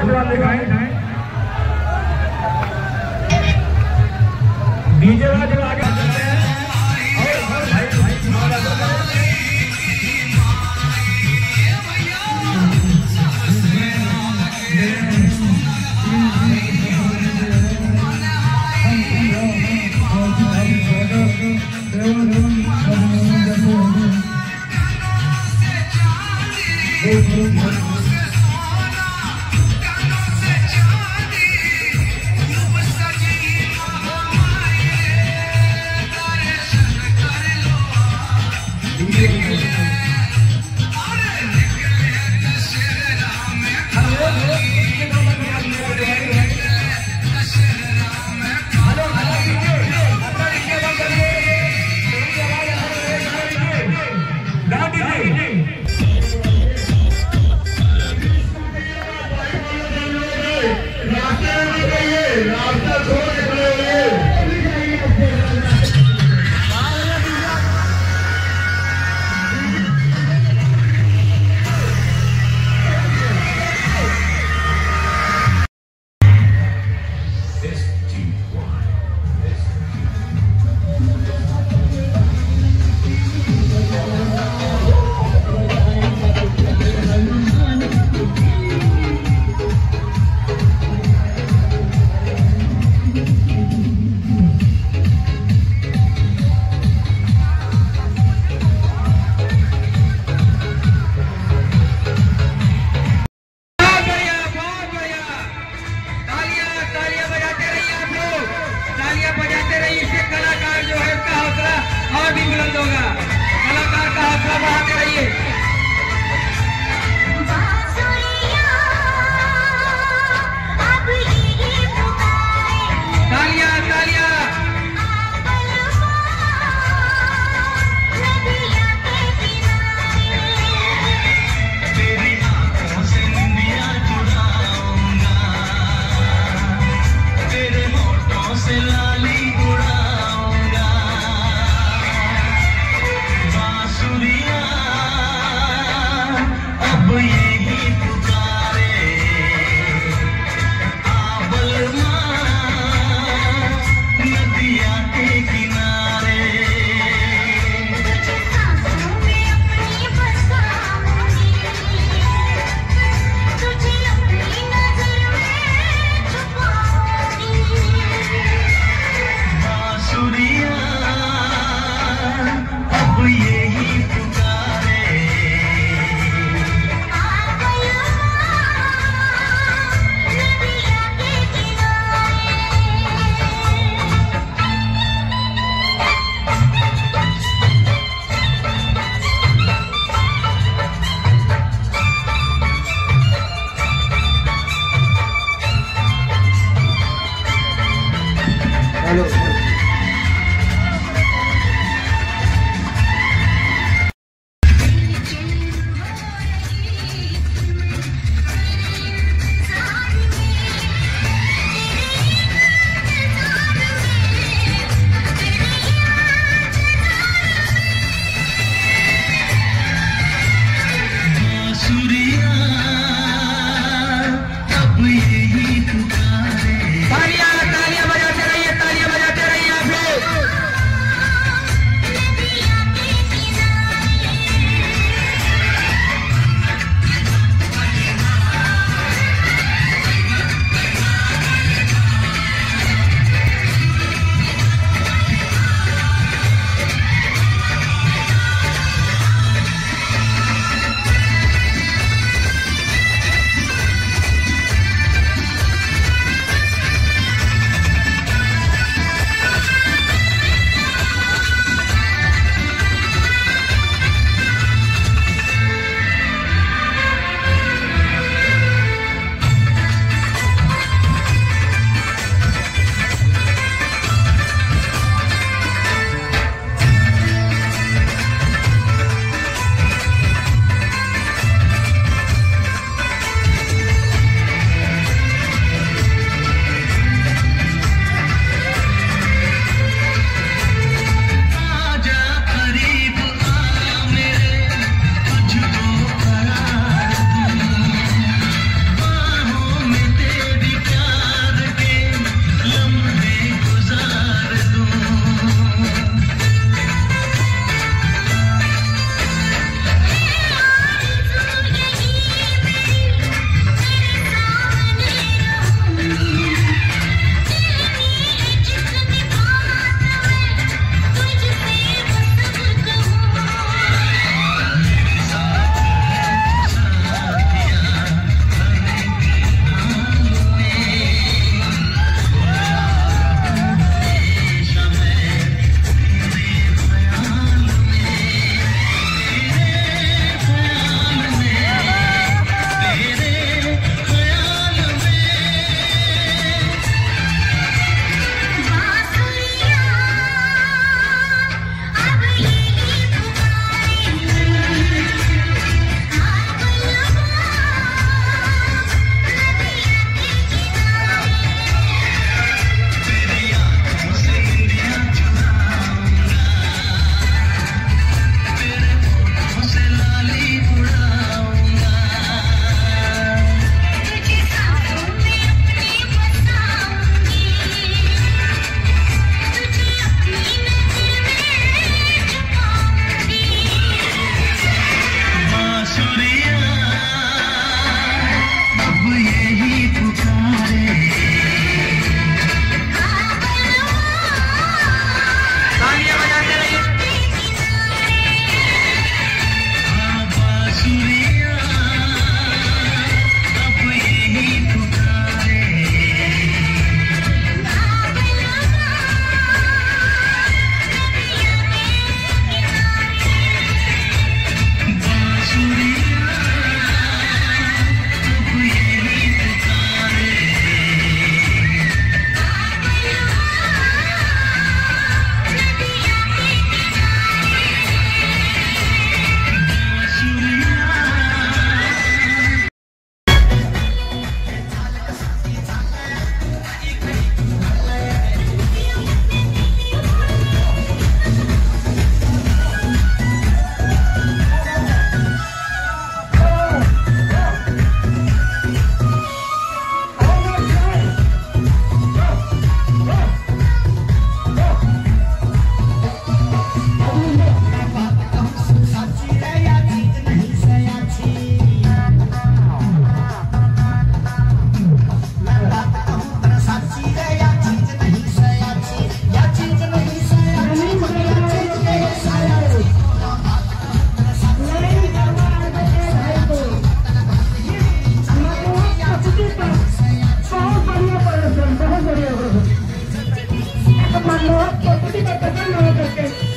सवाल दिखाएँ डीजे वाला जो आगे और भी बुलंद होगा कलाकार का हौसला बढ़ाते रहिए। a हो प्रकृति का कदम न करके।